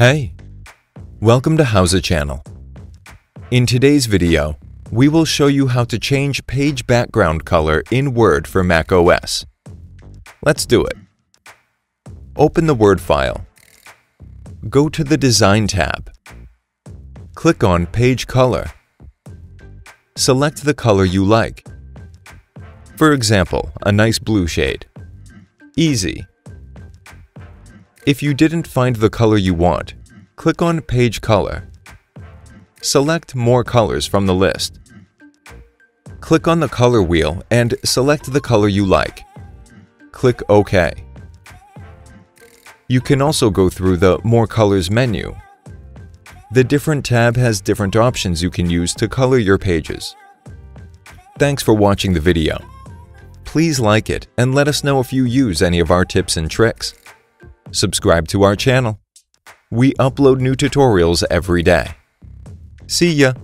Hey! Welcome to Howza channel. In today's video, we will show you how to change page background color in Word for Mac OS. Let's do it. Open the Word file. Go to the Design tab. Click on Page Color. Select the color you like. For example, a nice blue shade. Easy. If you didn't find the color you want, click on Page Color. Select More colors from the list. Click on the color wheel and select the color you like. Click OK. You can also go through the More Colors menu. The different tab has different options you can use to color your pages. Thanks for watching the video. Please like it and let us know if you use any of our tips and tricks. Subscribe to our channel. We upload new tutorials every day. See ya!